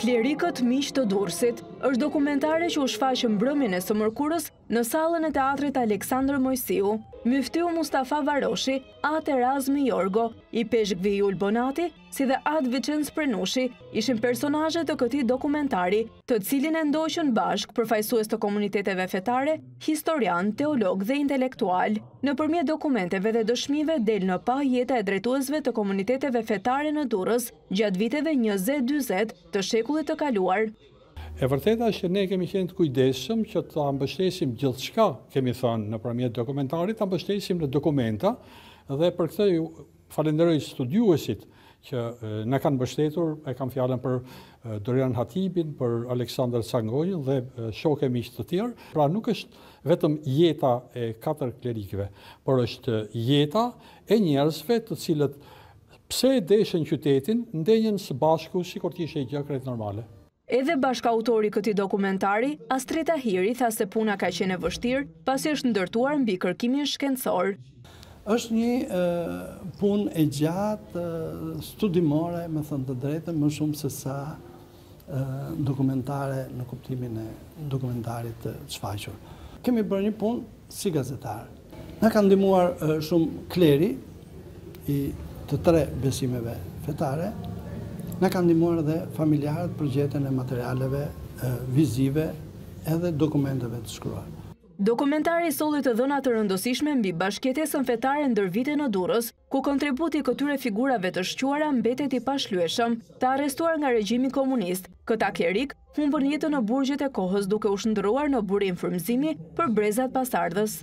Klerikët miq të Durrësit është dokumentari që u shfaq mbrëmjen e së mërkurës në sallën e Teatrit Aleksandër Moisiu. Myftiu Mustafa Varoshi, At Erazmi Jorgo, Ipeshkvi Jul Bonati, si dhe At Vinçenc Prenushi, ishin personazhet të këtij dokumentari, të cilin e ndoqën bashkë përfaqësues të komuniteteve fetare, historianë, teologë dhe intelektualë. Nëpërmjet dokumenteve dhe dëshmive del në pah jeta e drejtuesve të komuniteteve fetare në Durrës, gjatë viteve njëzet dyzet të shekullit të kaluar. E vërteta është që ne kemi qenë të kujdesshëm që ta mbështesim gjithçka kemi thënë nëpërmjet dokumentarit, ta mbështesim në dokumenta dhe për këtë i falënderoj studiuesit që na kanë mbështetur, e kam fjalën për Dorian Hatibin, për Aleksandër Cangonjën dhe shokë e miq të tjerë. Pra nuk është vetëm jeta e katër klerikëve, por është jeta e njerëzve të cilët Pse e deshën qytetin, ndenjën së bashku sikur të ishte gjë krejt normale. Edhe bashkautori i këtij dokumentari, Astrit Tahiri tha se puna ka qenë e vështirë, pasi është ndërtuar mbi kërkimin shkencor. Është një punë e gjatë studimore, me thënë të drejtën, më shumë se sa dokumentare në kuptimin e dokumentarit të shfaqur. Kemi bërë një punë si gazetarë. Na ka ndihmuar shumë kleri i të tre besimeve fetare, na kanë ndihmuar dhe familjarët për gjetjen e materialeve vizive edhe dokumenteve të shkruar. Dokumentari solli të dhëna të rëndësishme mbi bashkëjetesën fetare ndër vite në Durrës, ku kontributi i këtyre figurave të shquara mbetet i pashlyeshëm, të arrestuar nga regjimi komunist, këta klerikë humbën jetën në burgjet e kohës duke u shndërruar në burim frymëzimi për brezat pasardhës.